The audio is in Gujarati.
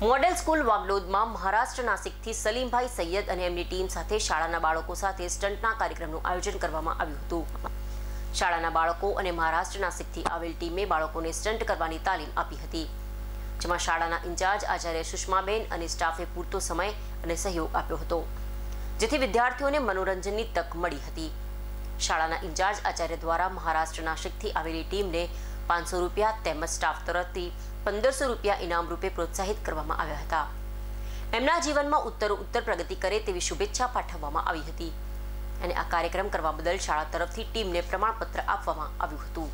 મોડેલ સ્કૂલ વાગડોદમાં મહારાષ્ટ્ર નાસિકથી સલીમભાઈ સૈયદ અને એમની ટીમ સાથે શાળાના બાળકો સાથે સ્ટન્ટના કાર્યક્રમનું આયોજન કરવામાં આવ્યું હતું. શાળાના બાળકો અને મહારાષ્ટ્ર નાસિકથી આવેલ ટીમે બાળકોને સ્ટન્ટ કરવાની તાલીમ આપી હતી. જેમાં શાળાના ઇન્ચાર્જ આચાર્ય સુષ્માબેન અને સ્ટાફે પૂરતો સમય અને સહયોગ આપ્યો હતો, જેથી વિદ્યાર્થીઓને મનોરંજનની તક મળી હતી. શાળાના ઇન્ચાર્જ આચાર્ય દ્વારા મહારાષ્ટ્ર નાસિકથી આવેલી ટીમને પાંચસો રૂપિયા તેમજ સ્ટાફ તરફથી પંદરસો રૂપિયા ઇનામ રૂપે પ્રોત્સાહિત કરવામાં આવ્યા હતા. એમના જીવનમાં ઉત્તર ઉત્તર પ્રગતિ કરે તેવી શુભેચ્છા પાઠવવામાં આવી હતી. અને આ કાર્યક્રમ કરવા બદલ શાળા તરફથી ટીમને પ્રમાણપત્ર આપવામાં આવ્યું હતું.